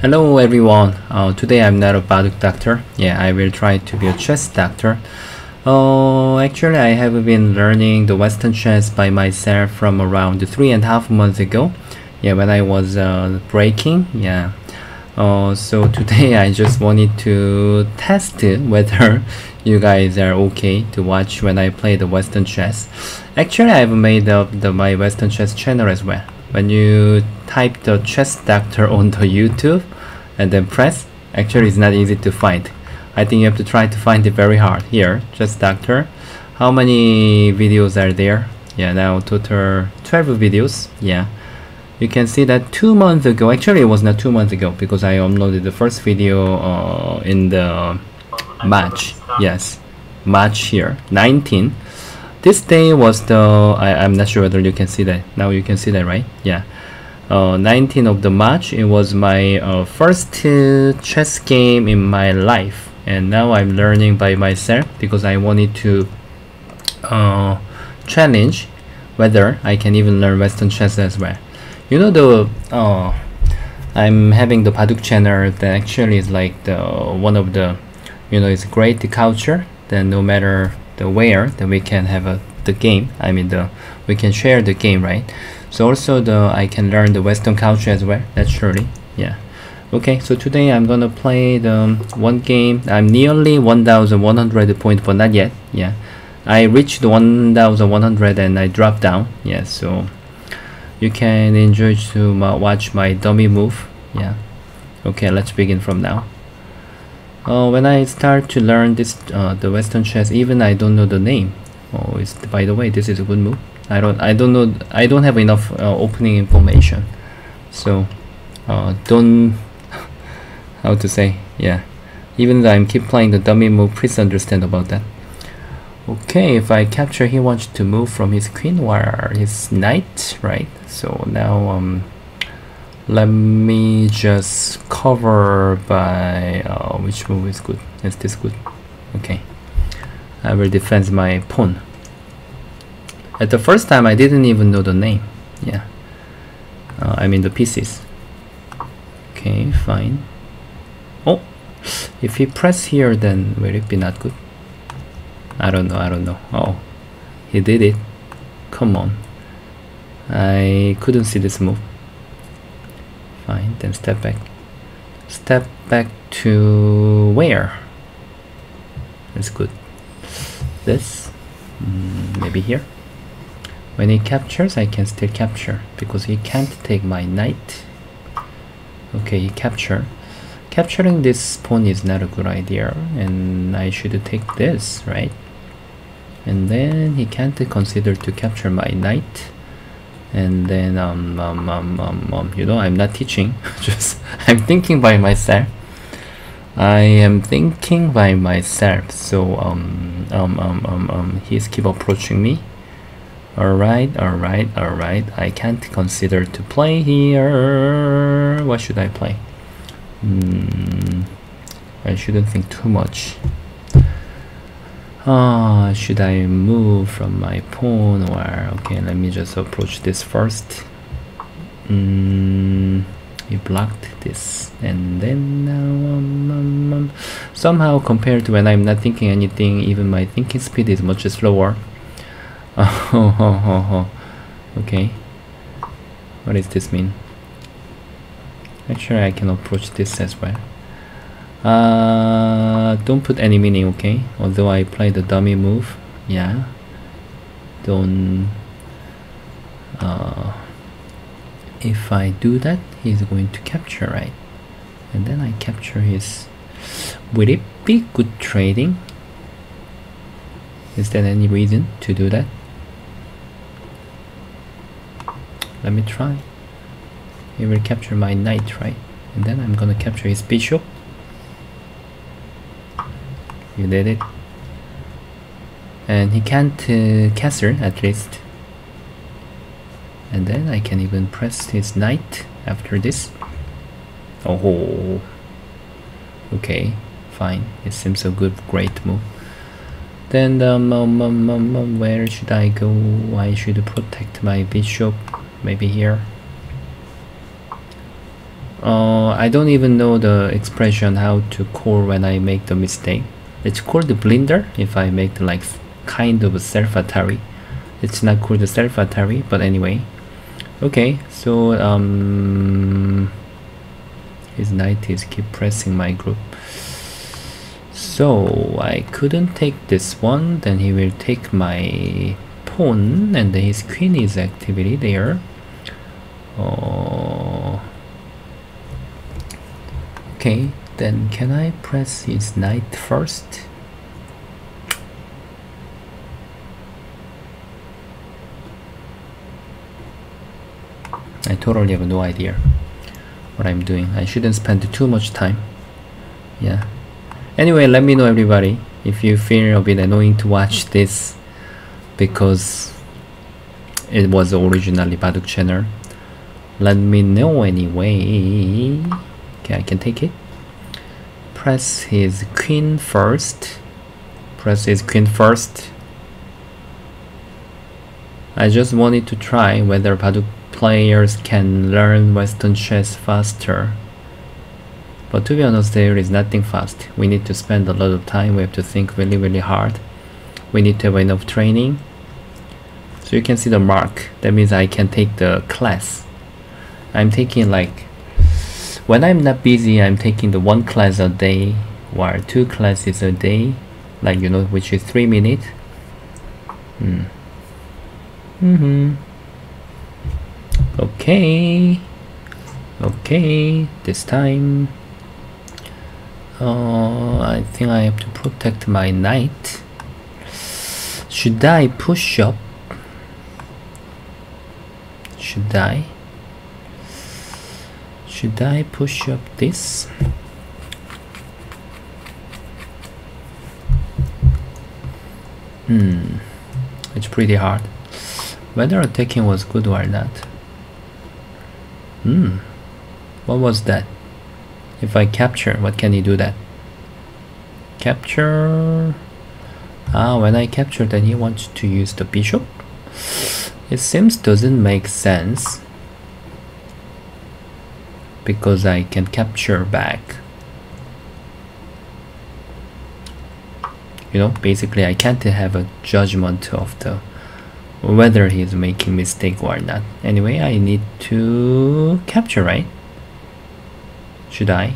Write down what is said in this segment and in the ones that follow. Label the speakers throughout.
Speaker 1: Hello everyone, uh, today I'm not a Baduk doctor. Yeah, I will try to be a chess doctor. Oh, actually I have been learning the Western chess by myself from around three and a half months ago. Yeah, when I was uh, breaking. Yeah. Uh, so today I just wanted to test whether you guys are okay to watch when I play the Western chess. Actually, I've made up the my Western chess channel as well when you type the chess doctor on the YouTube and then press, actually it's not easy to find. I think you have to try to find it very hard. Here, chess doctor. How many videos are there? Yeah, now total 12 videos. Yeah. You can see that two months ago, actually it was not two months ago because I uploaded the first video uh, in the March. Yes, March here, 19 this day was the I, I'm not sure whether you can see that. Now you can see that right? Yeah. Uh, 19 of the March it was my uh, first uh, chess game in my life. And now I'm learning by myself because I wanted to uh, challenge whether I can even learn western chess as well. You know the uh, I'm having the Baduk channel that actually is like the one of the you know it's great culture then no matter the where that we can have a the game I mean the we can share the game right? So also the I can learn the western culture as well naturally yeah. Okay so today I'm gonna play the um, one game. I'm nearly 1100 point but not yet yeah. I reached 1100 and I dropped down yeah so you can enjoy to watch my dummy move yeah. Okay let's begin from now uh, when I start to learn this uh, the Western chess, even I don't know the name. Oh, it's by the way, this is a good move. I don't I don't know I don't have enough uh, opening information, so uh, don't how to say yeah. Even though I'm keep playing the dummy move, please understand about that. Okay, if I capture, he wants to move from his queen or his knight, right? So now um let me just cover by uh, which move is good? Is this good. Okay. I will defend my pawn. At the first time I didn't even know the name. Yeah. Uh, I mean the pieces. Okay fine. Oh if he press here then will it be not good? I don't know I don't know. Oh he did it. Come on. I couldn't see this move fine then step back. Step back to where? That's good. This mm, maybe here. When he captures I can still capture because he can't take my knight. Okay he capture. Capturing this pawn is not a good idea and I should take this right? And then he can't consider to capture my knight and then um, um, um, um, um, you know I'm not teaching just I'm thinking by myself. I am thinking by myself. So um, um, um, um, um, he's keep approaching me. Alright alright alright. I can't consider to play here. What should I play? Mm, I shouldn't think too much Ah, should I move from my pawn or okay let me just approach this first. Mm, you blocked this and then um, um, um, somehow compared to when I'm not thinking anything even my thinking speed is much slower. Oh, oh, oh, oh. okay. What does this mean? Actually I can approach this as well uh, don't put any meaning okay? Although I play the dummy move yeah. Don't uh, if I do that he's going to capture right? And then I capture his will it be good trading? Is there any reason to do that? Let me try. He will capture my knight right? And then I'm gonna capture his bishop you did it. And he can't uh, at least. And then I can even press his knight after this. Oh okay fine. It seems a good great move. Then um, um, um, um, um, where should I go? I should protect my bishop maybe here. Uh, I don't even know the expression how to call when I make the mistake. It's called blunder if I make like kind of self-atari. It's not called self-atari, but anyway. Okay, so um, his knight is keep pressing my group. So I couldn't take this one, then he will take my pawn, and his queen is activity there. Oh. Okay, then can I press his knight first? I totally have no idea what I'm doing. I shouldn't spend too much time. Yeah. Anyway, let me know everybody if you feel a bit annoying to watch this because it was originally Baduk channel. Let me know anyway. Okay, I can take it. Press his queen first. Press his queen first. I just wanted to try whether Baduk players can learn Western chess faster. But to be honest, there is nothing fast. We need to spend a lot of time, we have to think really, really hard. We need to have enough training. So you can see the mark. That means I can take the class. I'm taking like, when I'm not busy, I'm taking the one class a day, or two classes a day, like you know, which is three minutes. Hmm. Mm-hmm. Okay. Okay, this time. Uh, I think I have to protect my knight. Should I push up? Should I? Should I push up this? Hmm, it's pretty hard. Whether attacking was good or not. Hmm. What was that? If I capture, what can he do that? Capture... Ah, when I capture then he wants to use the bishop? It seems doesn't make sense. Because I can capture back. You know, basically I can't have a judgment of the whether he's making mistake or not. Anyway, I need to capture, right? Should I?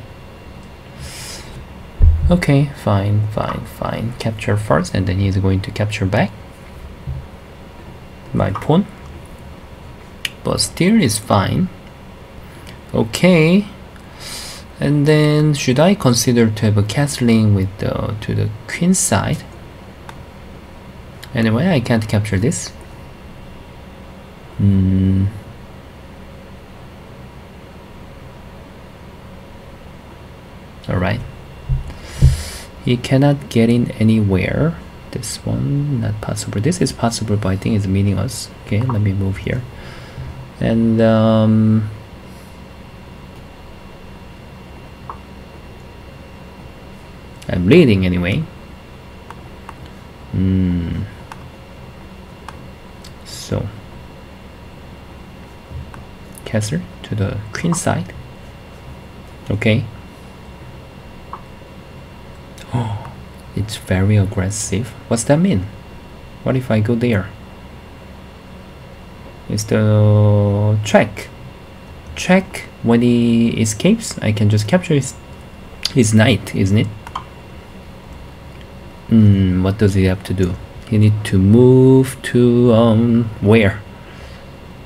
Speaker 1: Okay, fine, fine, fine. Capture first and then he's going to capture back my pawn. But still is fine. Okay. And then should I consider to have a castling with the to the queen side? Anyway, I can't capture this. Hmm. Alright. He cannot get in anywhere. This one, not possible. This is possible, but I think it's meaningless. Okay, let me move here. And, um... I'm leading anyway. Hmm. So castle to the queen side. Okay. Oh, it's very aggressive. What's that mean? What if I go there? It's the check. Check when he escapes, I can just capture his, his knight, isn't it? Hmm, what does he have to do? He need to move to, um, where?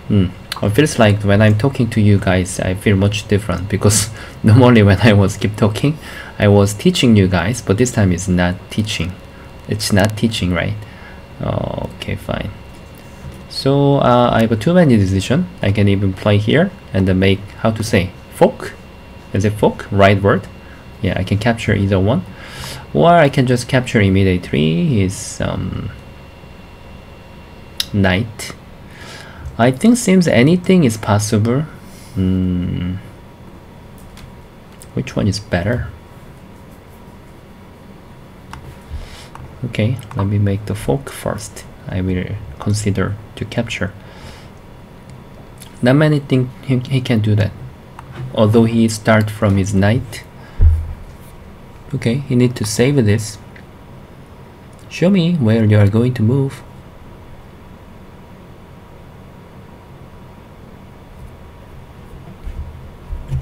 Speaker 1: Hmm, it feels like when I'm talking to you guys, I feel much different because normally when I was keep talking, I was teaching you guys, but this time it's not teaching. It's not teaching, right? Oh, okay, fine. So uh, I have a two-many decision. I can even play here and then make, how to say, fork? Is it fork? Right word? Yeah, I can capture either one. Or I can just capture immediately his um, knight I think seems anything is possible. Hmm. Which one is better? Okay, let me make the fork first. I will consider to capture. Not many think he, he can do that. although he start from his knight okay you need to save this. Show me where you are going to move.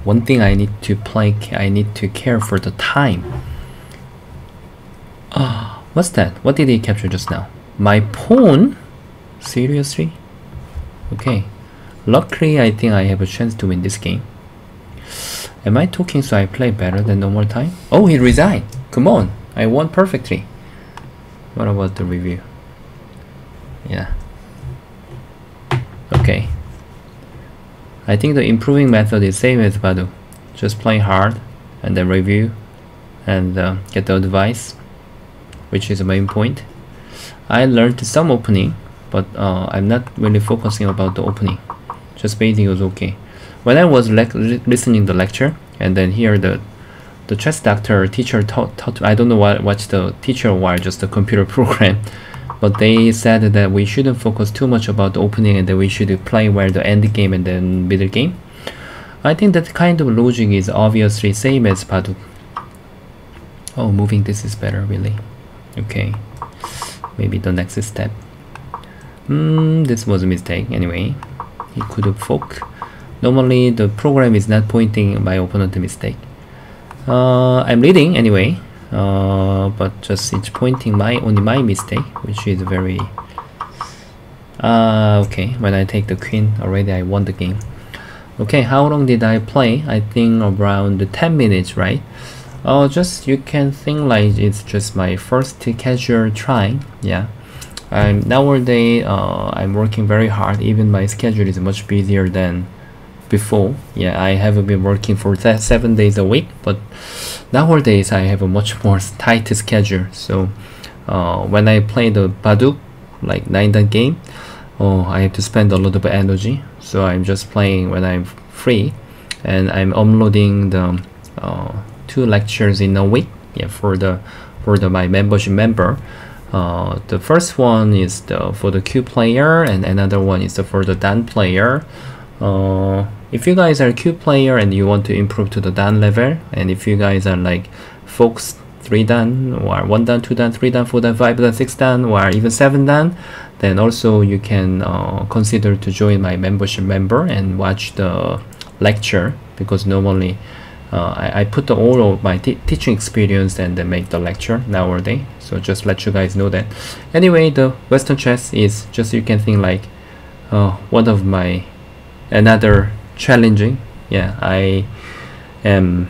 Speaker 1: One thing I need to play I need to care for the time. Ah oh, what's that? What did he capture just now? My pawn? Seriously? Okay. Luckily I think I have a chance to win this game am I talking so I play better than normal time oh he resigned come on I won perfectly what about the review yeah okay I think the improving method is same as Baduk. Just play hard and then review and uh, get the advice, which is the main point. I learned some opening, but uh, I'm not really focusing about the opening. Just basic was okay. When I was listening the lecture and then here the the chess doctor teacher taught, taught I don't know what what the teacher or just the computer program but they said that we shouldn't focus too much about the opening and that we should play where the end game and then middle game. I think that kind of logic is obviously same as Baduk. Oh, moving this is better, really. Okay, maybe the next step. Hmm, this was a mistake. Anyway, he could have fork. Normally, the program is not pointing my opponent mistake. Uh, I'm leading anyway uh, but just it's pointing my only my mistake which is very uh, okay. When I take the queen already I won the game. Okay how long did I play? I think around 10 minutes right? Oh just you can think like it's just my first casual try yeah. I'm nowadays uh, I'm working very hard. Even my schedule is much busier than before. Yeah I haven't been working for seven days a week but nowadays I have a much more tight schedule. So uh, when I play the Baduk like 9 dan game oh I have to spend a lot of energy. So I'm just playing when I'm free and I'm uploading the uh, two lectures in a week yeah for the for the my membership member. Uh, the first one is the for the kyu player and another one is the for the Dan player uh, if you guys are kyu player and you want to improve to the Dan level and if you guys are like Fox 3 Dan or 1 Dan, 2 Dan, 3 Dan, 4 Dan, 5 Dan, 6 Dan or even 7 Dan then also you can uh, consider to join my membership member and watch the lecture because normally uh, I, I, put the, all of my teaching experience and then make the lecture nowadays. So just let you guys know that. Anyway the western chess is just you can think like uh, one of my another challenging. Yeah I am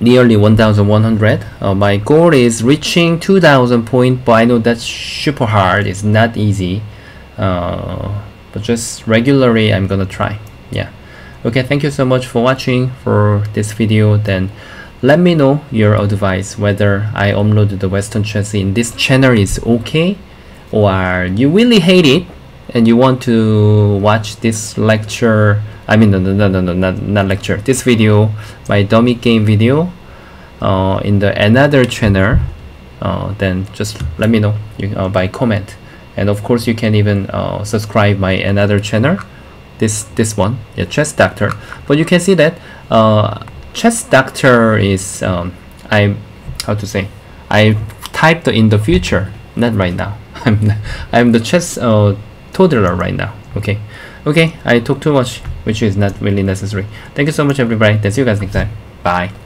Speaker 1: nearly 1100 uh, my goal is reaching 2000 point but I know that's super hard. It's not easy. Uh, but just regularly I'm gonna try. Yeah. Okay thank you so much for watching for this video. Then let me know your advice whether I upload the western chess in this channel is okay or you really hate it and you want to watch this lecture I mean no no no no, not, not lecture this video my dummy game video uh, in the another channel uh, then just let me know you, uh, by comment. And of course you can even uh, subscribe my another channel this this one yeah chess doctor. But you can see that uh, chess doctor is um, I how to say I typed in the future not right now. I'm I'm the chess uh, toddler right now okay? Okay I talk too much which is not really necessary. Thank you so much everybody. See you guys next time. Bye